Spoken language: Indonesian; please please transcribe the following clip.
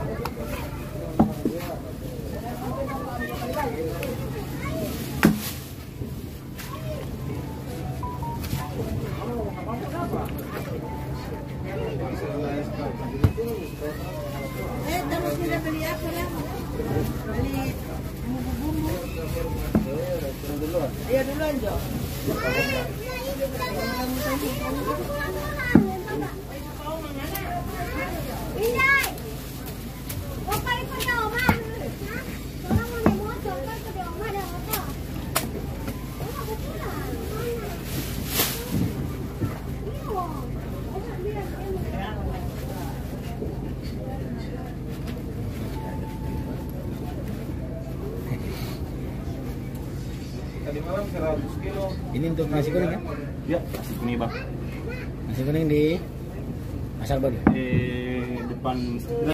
Eh, ya? Iya duluan, Jo. Tadi malam 100 kilo. Ini untuk nasi kuning ya? Ya, nasi kuning bang. Nasi kuning di Pasar Baru. Eh, depan